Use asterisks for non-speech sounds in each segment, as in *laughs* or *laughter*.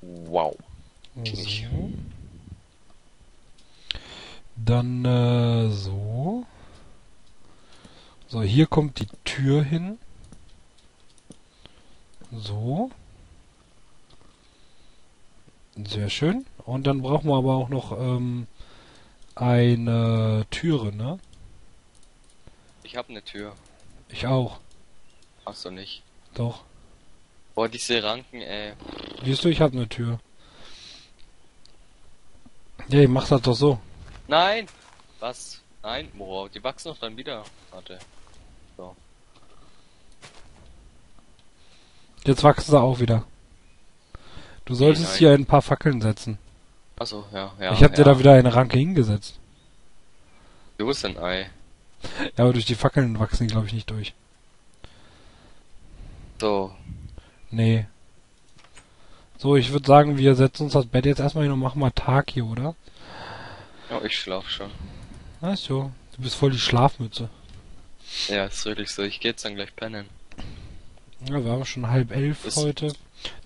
Wow. So. Dann äh, so. So, hier kommt die Tür hin. So. Sehr schön. Und dann brauchen wir aber auch noch ähm, eine Türe, ne? Ich hab eine Tür. Ich auch. Hast du nicht. Doch. Boah, diese Ranken, ey. Siehst du, ich habe eine Tür. Ja, ich mach das doch so. Nein! Was? Nein? Boah, die wachsen doch dann wieder. Warte. So. Jetzt wachsen sie auch wieder. Du solltest nein. hier ein paar Fackeln setzen. Achso, ja, ja. ich hab dir ja. da wieder eine Ranke hingesetzt. Du bist ein Ei. Ja, aber durch die Fackeln wachsen die, glaube ich, nicht durch. So. Nee. So, ich würde sagen, wir setzen uns das Bett jetzt erstmal hin und machen mal Tag hier, oder? Ja, ich schlaf schon. Ach so. Du bist voll die Schlafmütze. Ja, ist wirklich so. Ich geh jetzt dann gleich pennen. Ja, wir haben schon halb elf Ist heute.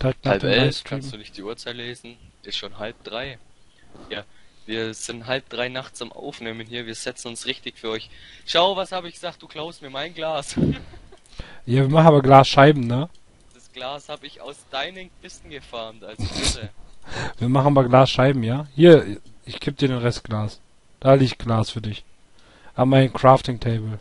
Direkt Halb elf, kannst du nicht die Uhrzeit lesen? Ist schon halb drei. Ja, wir sind halb drei nachts am Aufnehmen hier. Wir setzen uns richtig für euch. Schau, was habe ich gesagt? Du klaust mir mein Glas. *laughs* Ja, wir machen aber Glasscheiben, ne? Glas habe ich aus deinen Kisten gefarmt als Bitte. *laughs* Wir machen aber Glasscheiben, ja? Hier, ich geb dir den Rest Glas. Da liegt Glas für dich. An mein Crafting Table.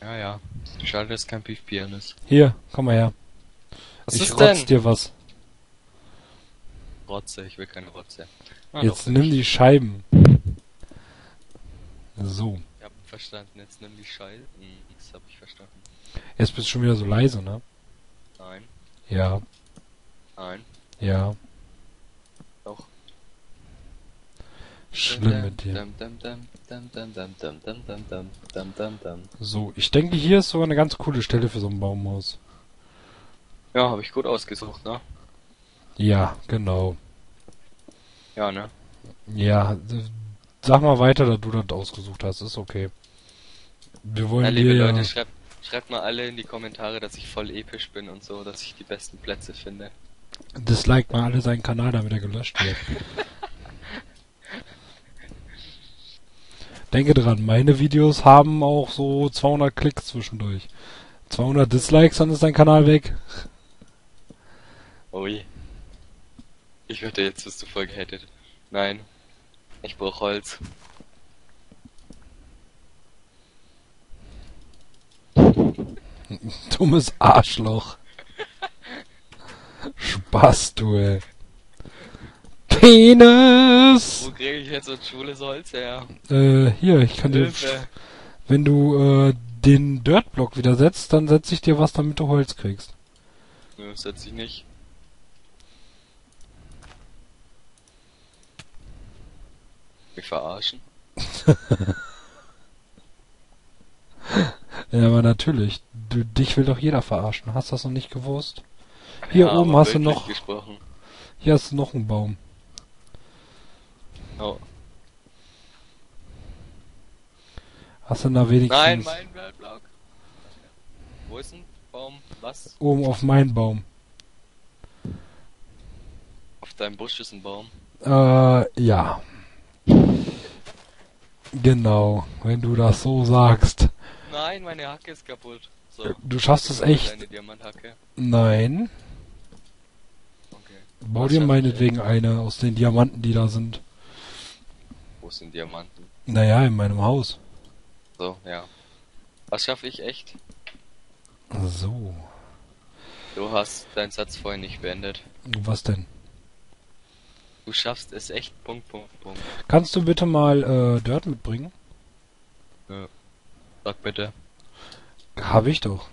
ja, ja. Schade, dass kein Piefbieren ist. Hier, komm mal her. Was ich ist rotz denn? dir was. Rotze, ich will keine Rotze. Ah, Jetzt nimm die Scheiben. So verstanden. Jetzt nimm die Scheiße. X hab ich verstanden. Jetzt bist du schon wieder so leise, ne? Nein. Ja. Nein. Ja. Doch. Schlimm mit dir. So, ich denke, hier ist sogar eine ganz coole Stelle für so ein Baumhaus. Ja, habe ich gut ausgesucht, ne? Ja, genau. Ja, ne? Ja, sag mal weiter, da du das ausgesucht hast, ist okay. Wir wollen Ja, liebe dir Leute, ja... schreibt, schreibt mal alle in die Kommentare, dass ich voll episch bin und so, dass ich die besten Plätze finde. Dislike mal alle seinen Kanal, damit er gelöscht wird. *laughs* Denke dran, meine Videos haben auch so 200 Klicks zwischendurch. 200 Dislikes, dann ist dein Kanal weg. Ui. Ich wette, jetzt wirst du voll gehatet. Nein. Ich brauch Holz. *laughs* Dummes Arschloch. Spaß, du, ey. Penis! Wo kriege ich jetzt so ein schwules Holz her? Äh, hier, ich kann dir... Hilfe. Wenn du, äh, den Dirtblock wieder setzt, dann setze ich dir was, damit du Holz kriegst. Nö, setz ich nicht. Mich verarschen? *laughs* *laughs* Ja, aber natürlich. Du, dich will doch jeder verarschen. Hast du das noch nicht gewusst? Hier Ja, oben hast du noch, Gesprochen. hier hast du noch einen Baum. Oh. Hast du da wenigstens Nein, mein Weltblock. Wo ist ein Baum? Was? oben auf meinen Baum? Auf deinem Busch ist ein Baum. Äh, ja. Genau, wenn du das so sagst. Nein, meine Hacke ist kaputt. So. Du schaffst es echt. Deine Diamanthacke. Nein. Okay. Bau Was dir meinetwegen eine aus den Diamanten, die da sind. Wo sind Diamanten? Naja, in meinem Haus. So, ja. Was schaffe ich echt? So. Du hast deinen Satz vorhin nicht beendet. Was denn? Du schaffst es echt. Punkt, Punkt, Punkt. Kannst du bitte mal äh, Dirt mitbringen? Sag bitte. Hab ich doch.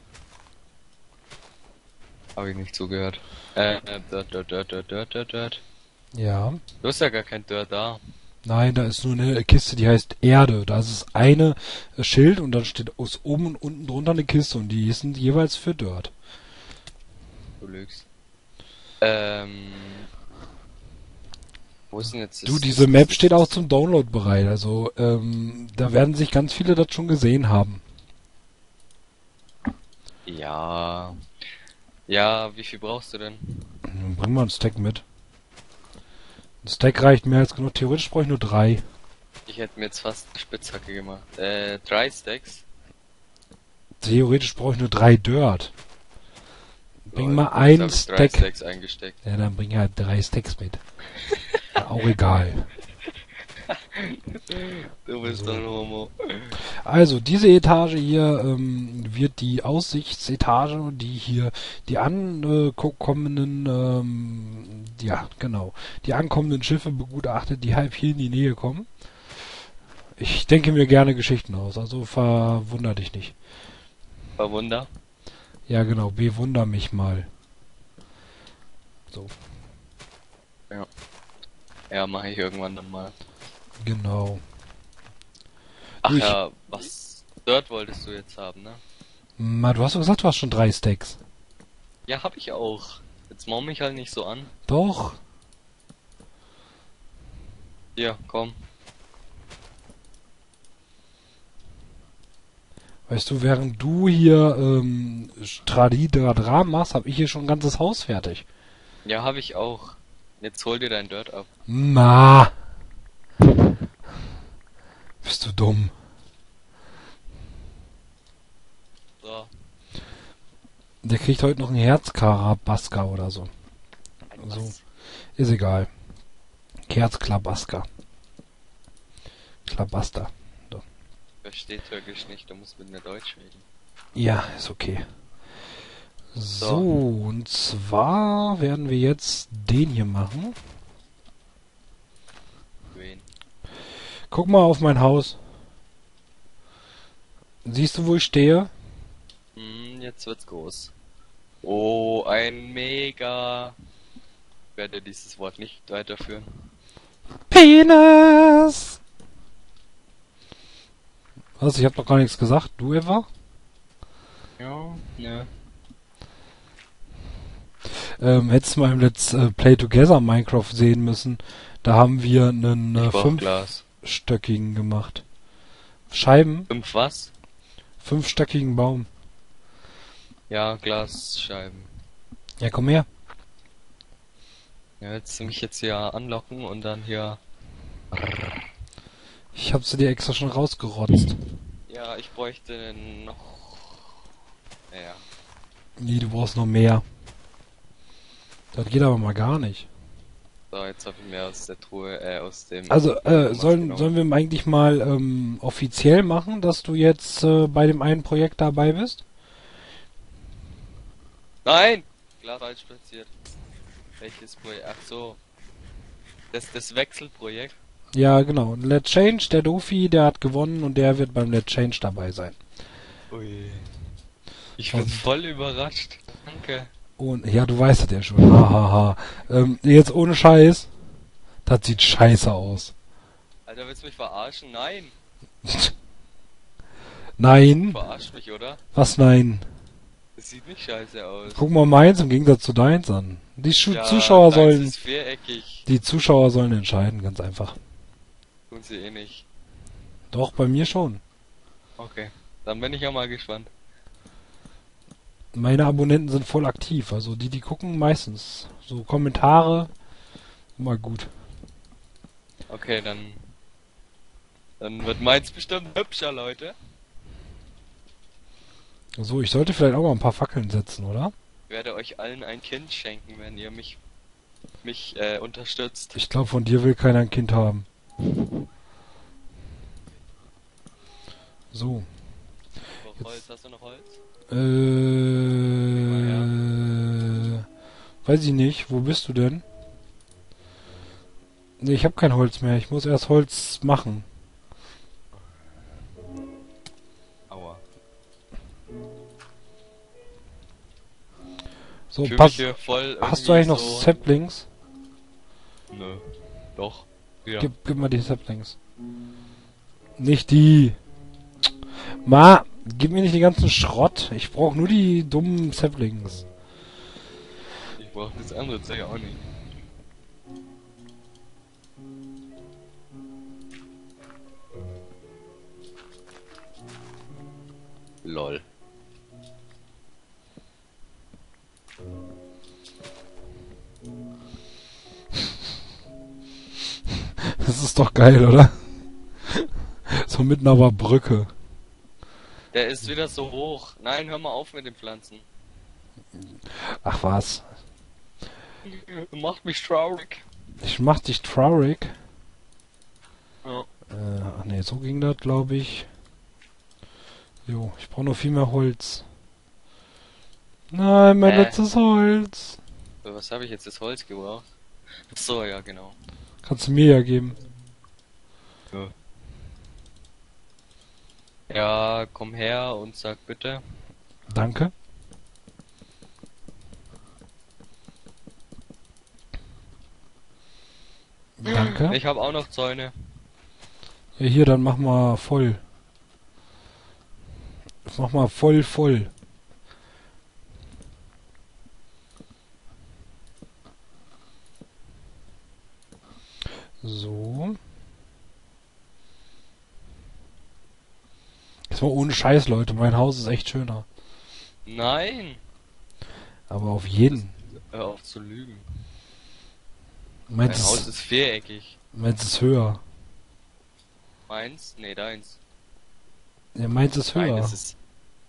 Habe ich nicht zugehört. Äh, äh, Dirt, Dirt, Dirt, Dirt, Dirt, Dirt, Dirt. Ja. Du hast ja gar kein Dirt da. Nein, da ist nur eine Kiste, die heißt Erde. Da ist es eine äh, Schild und dann steht aus oben und unten drunter eine Kiste und die sind jeweils für Dirt. Du lügst. Ähm. Wo ist denn jetzt das- Du, diese Map steht auch zum Download bereit. Also, ähm, da werden sich ganz viele das schon gesehen haben. Ja. Ja, wie viel brauchst du denn? Bring mal ein Stack mit. Ein Stack reicht mehr als genug. Theoretisch brauche ich nur drei. Ich hätte mir jetzt fast eine Spitzhacke gemacht. Äh, drei Stacks. Theoretisch brauche ich nur drei Dirt. Bring Lol, mal jetzt ein hab ich drei Stack. Stacks eingesteckt. Ja, dann bring halt drei Stacks mit. *laughs* Auch egal. Du bist So. doch ein Homo. Also, diese Etage hier ähm, wird die Aussichtsetage, die hier die ankommenden, ähm, ja, genau, die ankommenden Schiffe begutachtet, die halb hier in die Nähe kommen. Ich denke mir gerne Geschichten aus, also verwunder dich nicht. Verwunder. Ja, genau, bewunder mich mal. So, Ja, mache ich irgendwann dann mal. genau. Ach Ich- ja, was Dirt wolltest du jetzt haben, ne? Ma, du hast doch gesagt, du hast schon drei Stacks. Ja, hab ich auch. Jetzt mau mich halt nicht so an. Doch. Hier, komm. Weißt du, während du hier ähm, Stradidradra machst, hab ich hier schon ein ganzes Haus fertig. Ja, hab ich auch. Jetzt hol dir dein Dirt ab. Ma. Bist du dumm? So. Der kriegt heute noch ein Herzkarabaska oder so. So. Was? Ist egal. Herzklabaska. Klabaster. Versteht Türkisch nicht, du musst mit mir Deutsch reden. Ja, ist okay. So, und zwar werden wir jetzt den hier machen. Wen? Guck mal auf mein Haus. Siehst du, wo ich stehe? Hm, jetzt wird's groß. Oh, ein mega. Ich werde dieses Wort nicht weiterführen. Penis! Was? Ich hab doch gar nichts gesagt. Du etwa? Ja, ne. Ähm, hättest du mal im Let's äh, Play Together Minecraft sehen müssen. Da haben wir einen äh, fünfstöckigen gemacht. Scheiben, Fünf was? fünfstöckigen Baum. Ja, Glasscheiben. Ja, komm her. Ja, willst du mich jetzt hier anlocken und dann hier. Ich hab sie dir extra schon rausgerotzt. Ja, ich bräuchte noch. Ja. Nee, du brauchst noch mehr. Das geht aber mal gar nicht. So, jetzt habe ich mir aus der Truhe, äh, aus dem. Also, äh, sollen, genau? sollen wir eigentlich mal ähm, offiziell machen, dass du jetzt äh, bei dem einen Projekt dabei bist? Nein! Glas falsch platziert. Welches Projekt? Ach so. Das, das Wechselprojekt. Ja, genau. Let's Change, der Dofi, der hat gewonnen und der wird beim Let's Change dabei sein. Ui. Ich bin Und- voll überrascht. Danke. Und ja, du weißt das ja schon. Hahaha. Ha, ha. ähm, jetzt ohne Scheiß. Das sieht scheiße aus. Alter, willst du mich verarschen? Nein! *laughs* Nein. Verarscht mich, oder? Was nein? Das sieht nicht scheiße aus. Guck mal meins im Gegensatz zu deins an. Die Schu Ja, Zuschauer sollen, die Zuschauer sollen entscheiden, ganz einfach. Tun sie eh nicht. Doch, bei mir schon. Okay. Dann bin ich ja mal gespannt. Meine Abonnenten sind voll aktiv, also die, die gucken meistens. So Kommentare, immer gut. Okay, dann. Dann wird meins bestimmt hübscher, Leute. So, ich sollte vielleicht auch mal ein paar Fackeln setzen, oder? Ich werde euch allen ein Kind schenken, wenn ihr mich mich äh, unterstützt. Ich glaube, von dir will keiner ein Kind haben. So. Noch Holz, hast du noch Holz? Äh, weiß ich nicht. Wo bist du denn? Nee, ich habe kein Holz mehr. Ich muss erst Holz machen. Aua. So, Ich fühl pass. mich hier voll Hast du eigentlich noch so... Saplings? Nö. Doch. Ja. Gib, gib mal die Saplings. Nicht die. Ma, Gib mir nicht den ganzen Schrott. Ich brauche nur die dummen Saplings. Ich brauche das andere Zeug auch nicht. Lol. Das ist doch geil, oder? so mitten auf der Brücke. Der ist wieder so hoch. Nein, hör mal auf mit den Pflanzen. Ach was. Macht mich traurig. Ich mach dich traurig. Ja. Äh, ach nee, so ging das, glaube ich. Jo, ich brauche noch viel mehr Holz. Nein, mein Äh. letztes Holz. Was habe ich jetzt das Holz gebraucht? So, ja, genau. Kannst du mir ja geben. Ja, komm her und sag bitte. Danke. Danke. Ich habe auch noch Zäune. Ja, hier, dann mach mal voll. Mach mal voll, voll. So. Jetzt mal ohne Scheiß, Leute. Mein Haus ist echt schöner. Nein! Aber auf jeden. Hör auf zu lügen. Meins Mein Haus ist, viereckig. meins ist höher. Meins? Nee, deins. Ja, meins ist höher. es ist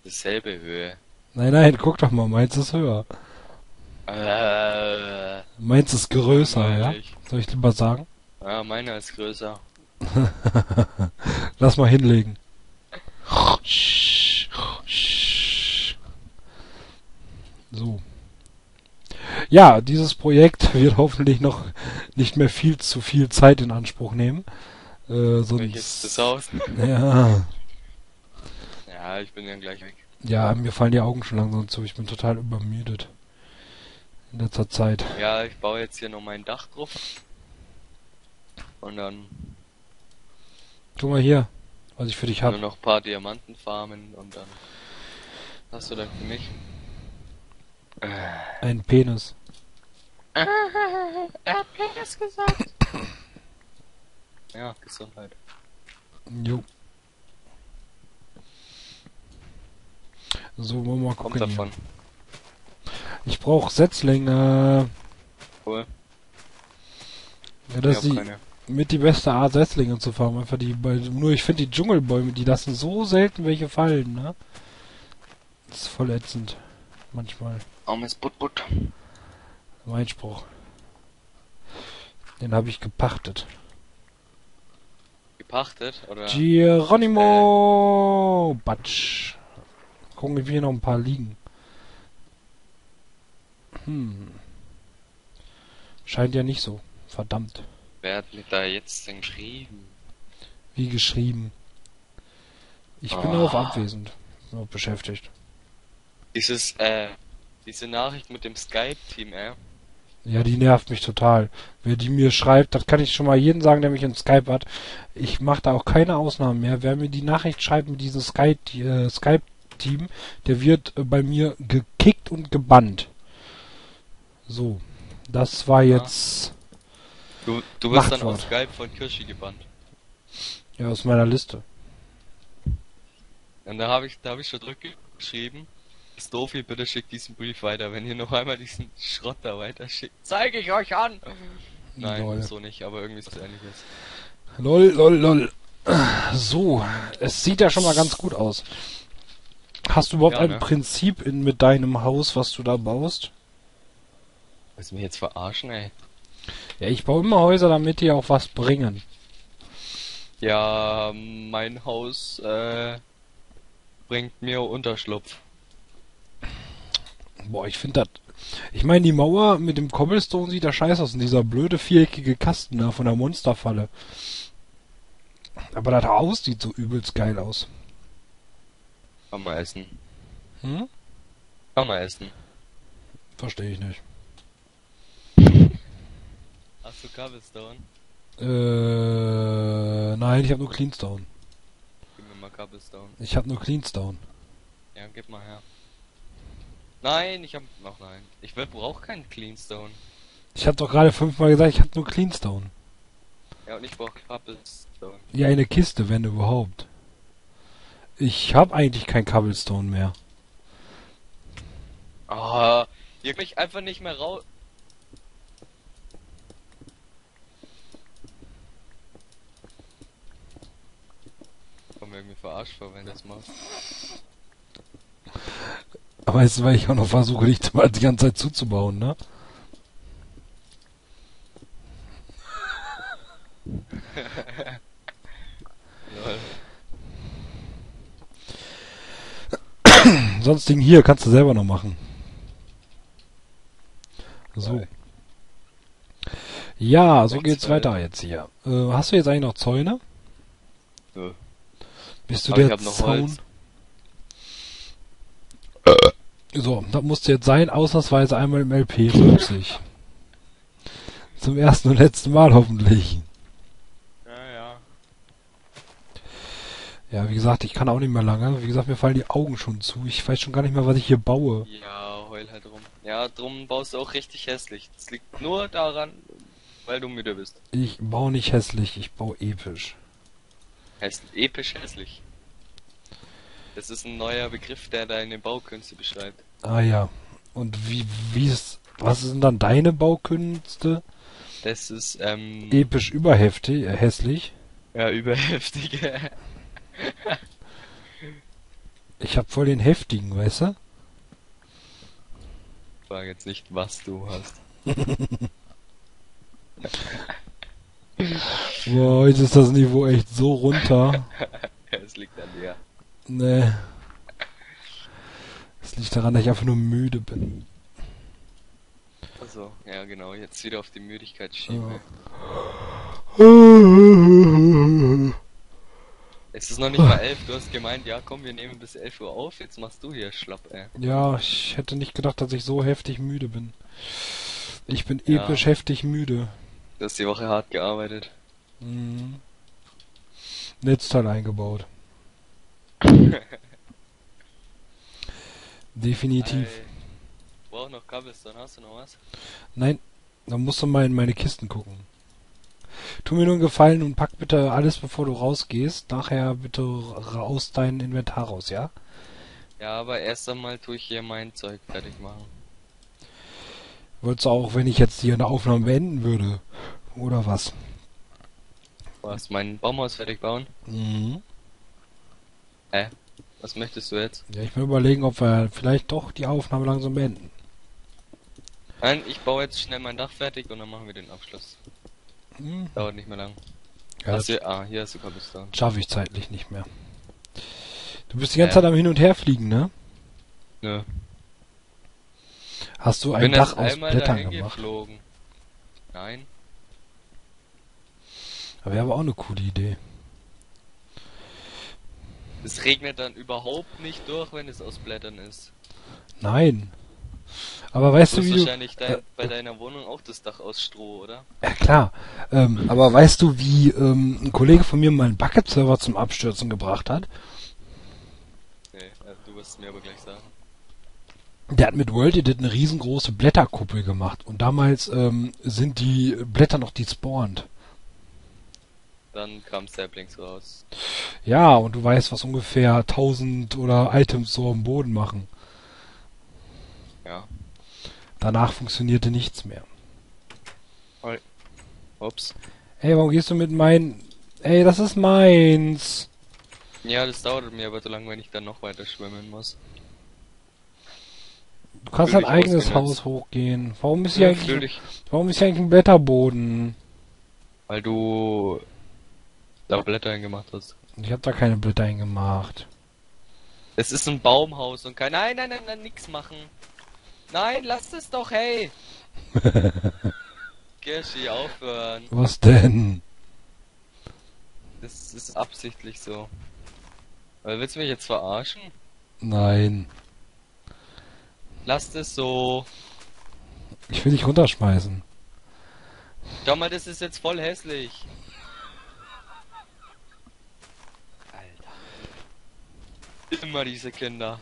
dieselbe Höhe. Nein, nein, guck doch mal, meins ist höher. Äh, Meins ist größer, ja? Soll ich lieber sagen? Ja, meiner ist größer. *laughs* Lass mal hinlegen. So. Ja, dieses Projekt *laughs* wird hoffentlich noch nicht mehr viel zu viel Zeit in Anspruch nehmen. Äh, sonst, Welches das Haus? *laughs* Ja, Ja, ich bin ja gleich weg. ja, mir fallen die Augen schon langsam zu. Ich bin total übermüdet. In letzter Zeit. Ja, ich baue jetzt hier noch mein Dach drauf. Und dann Guck mal hier, was ich für dich nur hab. noch ein paar Diamanten farmen und dann hast du dann für mich. Ein Penis. er hat Penis gesagt. ja, Gesundheit. Jo. So, wollen wir mal Kommt gucken. davon. Hier. Ich brauche Setzlinge. Cool. Ja, das hab die, keine. Mit die beste Art, Setzlinge zu farmen. Einfach die, bei, nur ich finde die Dschungelbäume, die lassen so selten welche fallen, ne? Das ist voll ätzend. Manchmal. Armes Butt-Butt. Mein Spruch. Den habe ich gepachtet. Gepachtet, oder? Geronimo! Batsch. Gucken, ob hier noch ein paar liegen. Hm. Scheint ja nicht so. Verdammt. Wer hat mir da jetzt denn geschrieben? Wie geschrieben. Ich bin Ah. auf abwesend. Auch beschäftigt. Dieses, äh, diese Nachricht mit dem Skype-Team, äh. Ja, die nervt mich total. Wer die mir schreibt, das kann ich schon mal jedem sagen, der mich in Skype hat. Ich mache da auch keine Ausnahmen mehr. Wer mir die Nachricht schreibt mit diesem Skype, äh, Skype-Team, der wird äh, bei mir gekickt und gebannt. So. Das war jetzt Du, du wirst dann auf Skype von Kirschi gebannt. ja aus meiner Liste. Und da habe ich, da habe ich schon zurückgeschrieben. Stofi, bitte schickt diesen Brief weiter. Wenn ihr noch einmal diesen Schrott da weiterschickt, zeige ich euch an. Nein, Lol. so nicht, aber irgendwie ist es ähnliches. Lol, lol, lol. So, es sieht ja schon mal ganz gut aus. Hast du überhaupt Ja, ein ne? Prinzip in, mit deinem Haus, was du da baust? Willst du mich jetzt verarschen, ey? Ja, ich baue immer Häuser, damit die auch was bringen. Ja, mein Haus, äh, bringt mir Unterschlupf. Boah, ich finde das. Ich meine, die Mauer mit dem Cobblestone sieht da scheiße aus. Und dieser blöde viereckige Kasten da von der Monsterfalle. Aber das Haus sieht so übelst geil aus. Kann man essen. Hm? Kann man essen. Verstehe ich nicht. Hast du Cobblestone? Äh, nein, ich habe nur Cleanstone. Gib mir mal Cobblestone. Ich habe nur Cleanstone. Ja, gib mal her. Nein, ich hab noch nein. Ich brauche keinen Cleanstone. Ich habe doch gerade fünfmal gesagt, ich habe nur Cleanstone. Ja, und ich brauche Cobblestone. Ja, eine Kiste, wenn überhaupt. Ich habe eigentlich kein Cobblestone mehr. Ah, ihr mich einfach nicht mehr raus. Verarscht vor, wenn das machst. Aber weißt du, weil ich auch noch versuche, dich mal die ganze Zeit zuzubauen, ne? Ding hier kannst du selber noch machen. So. Ja, so geht's weiter jetzt hier. Äh, hast du jetzt eigentlich noch Zäune? Nö. Bist du Aber ich der Zaun? Holz. So, das musste jetzt sein, ausnahmsweise einmal im LP, rülpsig. Zum ersten und letzten Mal hoffentlich. Ja, ja. Ja, wie gesagt, ich kann auch nicht mehr lange. Wie gesagt, mir fallen die Augen schon zu. Ich weiß schon gar nicht mehr, was ich hier baue. Ja, heul halt rum. Ja, drum baust du auch richtig hässlich. Das liegt nur daran, weil du müde bist. Ich baue nicht hässlich, ich baue episch. Heißt episch hässlich. Das ist ein neuer Begriff, der deine Baukünste beschreibt. Ah ja. Und wie, wie ist, was sind dann deine Baukünste? Das ist, ähm, Episch überheftig, äh, hässlich. ja, überheftig. *laughs* Ich hab voll den heftigen, weißt du? Frag jetzt nicht, was du hast. *laughs* Boah, heute ist das Niveau echt so runter. *laughs* es liegt an dir. Nee. Es liegt daran, dass ich einfach nur müde bin. Also, ja genau, jetzt wieder auf die Müdigkeit schieben. Es ist noch nicht mal elf, du hast gemeint, ja komm, wir nehmen bis 11 Uhr auf, jetzt machst du hier schlapp, ey. Ja, ich hätte nicht gedacht, dass ich so heftig müde bin. Ich bin Ja. episch heftig müde. Du hast die Woche hart gearbeitet. Mhm. Netzteil eingebaut. *laughs* Definitiv. Ey, brauch noch Cobblestone, hast du noch was? Nein, dann musst du mal in meine Kisten gucken. Tu mir nur einen Gefallen und pack bitte alles, bevor du rausgehst. Nachher bitte raus dein Inventar raus, ja? Ja, aber erst einmal tue ich hier mein Zeug fertig machen. Wolltest du auch, wenn ich jetzt hier eine Aufnahme beenden würde? Oder was? Was, mein Baumhaus fertig bauen? Mhm. Hä? Was möchtest du jetzt? Ja, ich will überlegen, ob wir vielleicht doch die Aufnahme langsam beenden. Nein, ich baue jetzt schnell mein Dach fertig und dann machen wir den Abschluss. Mhm. Dauert nicht mehr lang. Ja, Hast du, ah, hier hast du Cobblestone. schaffe ich zeitlich nicht mehr. Du bist die ganze Ja. Zeit am Hin- und Herfliegen, ne? Nö. Hast du ein Dach aus Blättern gemacht? geflogen. Nein. Aber wäre aber auch eine coole Idee. Es regnet dann überhaupt nicht durch, wenn es aus Blättern ist. Nein. Aber weißt Du du, wie du... wahrscheinlich dein, äh, bei deiner Wohnung auch das Dach aus Stroh, oder? Ja klar. Ähm, aber weißt du, wie ähm, ein Kollege von mir mal einen Bucket-Server zum Abstürzen gebracht hat? Nee, äh, du wirst es mir aber gleich sagen. Der hat mit World Edit eine riesengroße Blätterkuppel gemacht. Und damals ähm, sind die Blätter noch despawned. Dann kam Saplings raus. Ja, und du weißt, was ungefähr 1000 oder Items so am Boden machen. Ja. Danach funktionierte nichts mehr. Ups. Ey, warum gehst du mit meinen... Ey, das ist meins. Ja, das dauert mir aber so lange, wenn ich dann noch weiter schwimmen muss. Du kannst dein eigenes. Haus hochgehen. Warum ist hier Ja, eigentlich, warum ist hier eigentlich ein Blätterboden? weil du da Blätter hingemacht hast. Ich habe da keine Blätter hingemacht. Es ist ein Baumhaus und kein. Nein, nein, nein, nein, nix machen. Nein, lass es doch, hey! *laughs* Kirschi, aufhören. Was denn? Das ist absichtlich so. Willst du mich jetzt verarschen? Nein. Lass es so. Ich will dich runterschmeißen. Schau mal, das ist jetzt voll hässlich. Alter. Immer diese Kinder.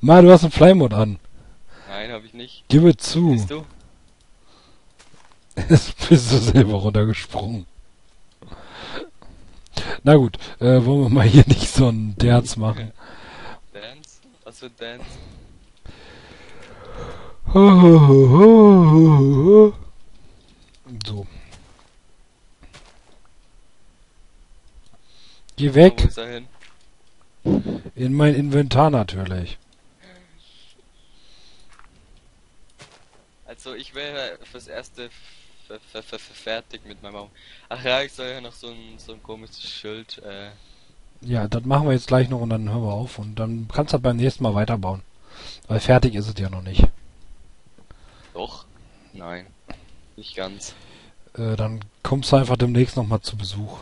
Ma, du hast einen Flymod an. Nein, hab ich nicht. Gib es zu. Siehst du? Jetzt bist du selber runtergesprungen. Na gut, äh, wollen wir mal hier nicht so einen Derz machen. Dance? Was für Dance? So. Geh weg. In mein Inventar natürlich. Also ich wäre fürs erste fertig mit meinem Baum. Ach ja, ich soll ja noch so ein, so ein komisches Schild, äh, Ja, das machen wir jetzt gleich noch und dann hören wir auf. Und dann kannst du halt beim nächsten Mal weiterbauen. Weil fertig ist es ja noch nicht. Doch? Nein. Nicht ganz. Äh, dann kommst du einfach demnächst nochmal zu Besuch.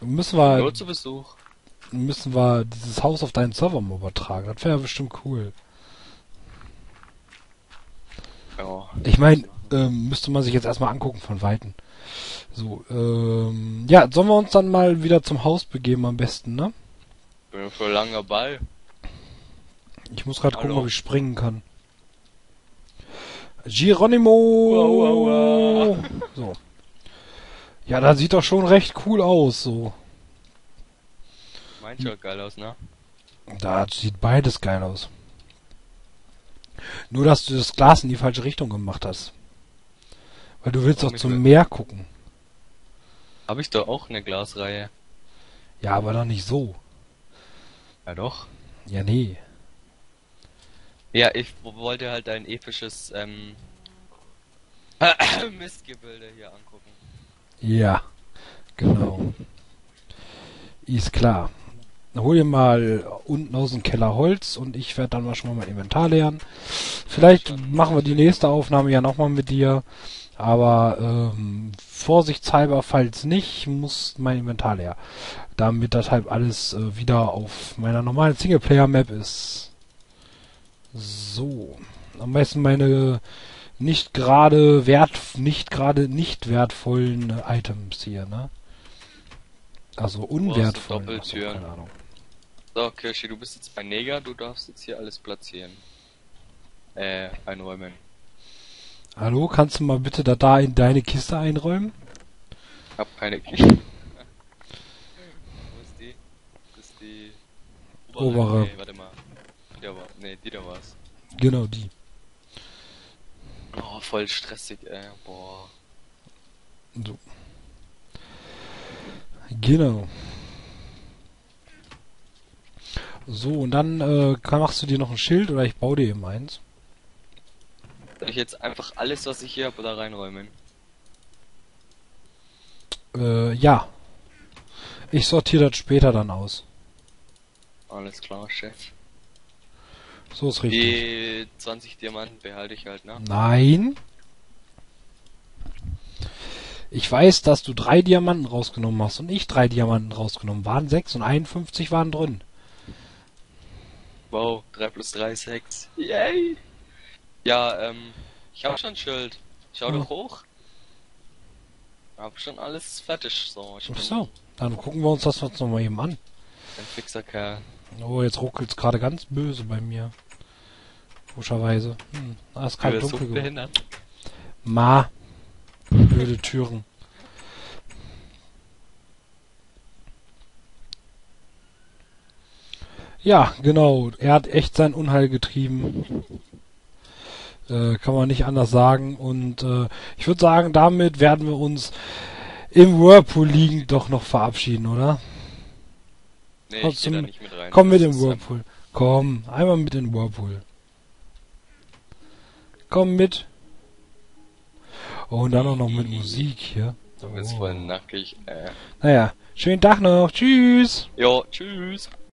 Müssen wir, Nur zu Besuch. müssen wir dieses Haus auf deinen Server mal übertragen. Das wäre bestimmt cool. Ja. Ich meine, ähm, müsste man sich jetzt erstmal angucken von Weitem. So, ähm, ja, sollen wir uns dann mal wieder zum Haus begeben am besten, ne? Bin für langer Ball. Ich muss gerade gucken, ob ich springen kann. Geronimo! Wow, wow, So. Ja, das sieht doch schon recht cool aus, so. Meint schon geil aus, ne? Da sieht beides geil aus. Nur, dass du das Glas in die falsche Richtung gemacht hast. Weil du willst doch zum will- Meer gucken. Habe ich doch auch eine Glasreihe. Ja, aber doch nicht so. Ja doch. Ja, nee. Ja, ich wollte halt ein episches, ähm, *coughs* Mistgebilde hier angucken. Ja, genau. Ist klar. Hol dir mal unten aus dem Keller Holz und ich werde dann mal schon mal mein Inventar leeren. Vielleicht machen wir die nächste Aufnahme ja nochmal mit dir. Aber ähm, vorsichtshalber, falls nicht, muss mein Inventar leer. Damit das halt alles äh, wieder auf meiner normalen Singleplayer-Map ist. So. Am besten meine nicht gerade wert, nicht gerade nicht wertvollen Items hier, ne? Also unwertvoll. Keine Ahnung. So, Kirschi, du bist jetzt bei Neger, du darfst jetzt hier alles platzieren. Äh, einräumen. Hallo, kannst du mal bitte da, da in deine Kiste einräumen? Hab keine Kiste. *laughs* Wo ist die? Das ist die... Obere. Nee, warte mal. Nee, die da war's. Genau die. Oh, voll stressig, ey. Boah. So. Genau. So, und dann äh, machst du dir noch ein Schild oder ich baue dir eben eins. Soll ich jetzt einfach alles, was ich hier habe, da reinräumen? Äh, ja. Ich sortiere das später dann aus. Alles klar, Chef. So ist richtig. Die 20 Diamanten behalte ich halt, ne? Nein. Ich weiß, dass du drei Diamanten rausgenommen hast und ich drei Diamanten rausgenommen. Waren sechs und 51 waren drin. Wow, 3 plus 3 ist 6. Yay! Ja, ähm, ich hab schon ein Schild. Schau Ja. doch hoch. Hab schon alles fertig, so. Ich Ach so. Dann gucken wir uns das jetzt nochmal eben an. ein fixer Kerl. Oh, jetzt ruckelt's gerade ganz böse bei mir. Komischerweise. Hm, da ist so dunkel geworden. Ma. Blöde Türen. Ja, genau. Er hat echt sein Unheil getrieben. Äh, kann man nicht anders sagen. Und äh, ich würde sagen, damit werden wir uns im Whirlpool liegend doch noch verabschieden, oder? Nee, Komm zum- nicht mit rein. Komm mit ähm, Whirlpool. Komm, einmal mit in den Whirlpool. Komm mit. Oh, und dann auch noch mit Musik hier. Du bist voll nackig, äh. Naja, schönen Tag noch. Tschüss. Jo, tschüss.